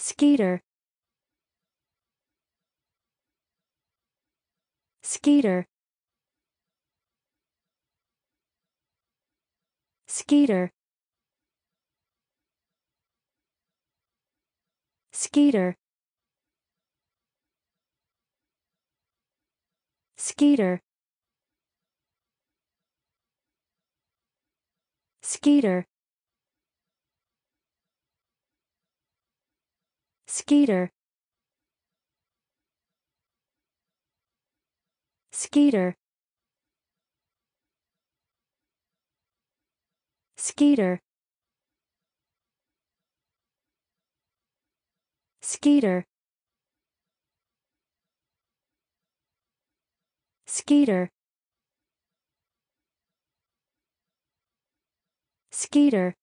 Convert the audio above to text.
Skeeter. Skeeter. Skeeter. Skeeter. Skeeter. Skeeter. Skeeter. Skeeter. Skeeter. Skeeter.